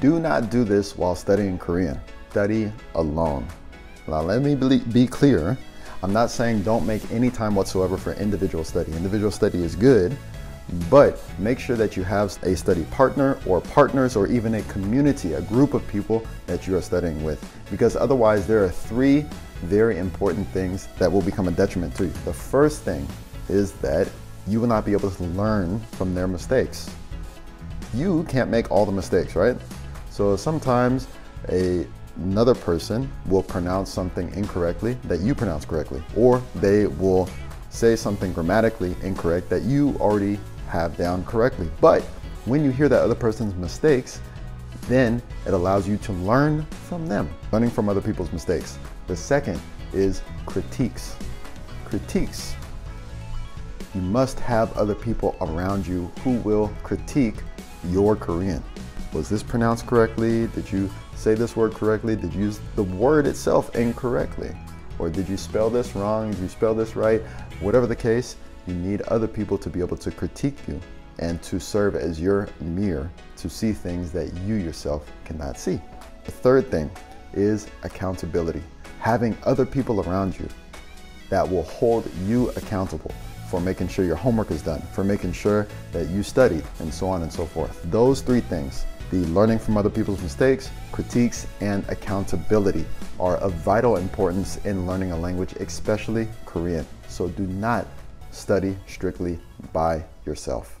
Do not do this while studying Korean. Study alone. Now, let me be clear. I'm not saying don't make any time whatsoever for individual study. Individual study is good, but make sure that you have a study partner or partners or even a community, a group of people that you are studying with. Because otherwise, there are three very important things that will become a detriment to you. The first thing is that you will not be able to learn from their mistakes. You can't make all the mistakes, right? So sometimes a, another person will pronounce something incorrectly that you pronounce correctly, or they will say something grammatically incorrect that you already have down correctly. But when you hear that other person's mistakes, then it allows you to learn from them, learning from other people's mistakes. The second is critiques. Critiques. You must have other people around you who will critique your Korean. Was this pronounced correctly? Did you say this word correctly? Did you use the word itself incorrectly? Or did you spell this wrong? Did you spell this right? Whatever the case, you need other people to be able to critique you and to serve as your mirror to see things that you yourself cannot see. The third thing is accountability. Having other people around you that will hold you accountable for making sure your homework is done, for making sure that you studied, and so on and so forth. Those three things, the learning from other people's mistakes, critiques, and accountability are of vital importance in learning a language, especially Korean. So do not study strictly by yourself.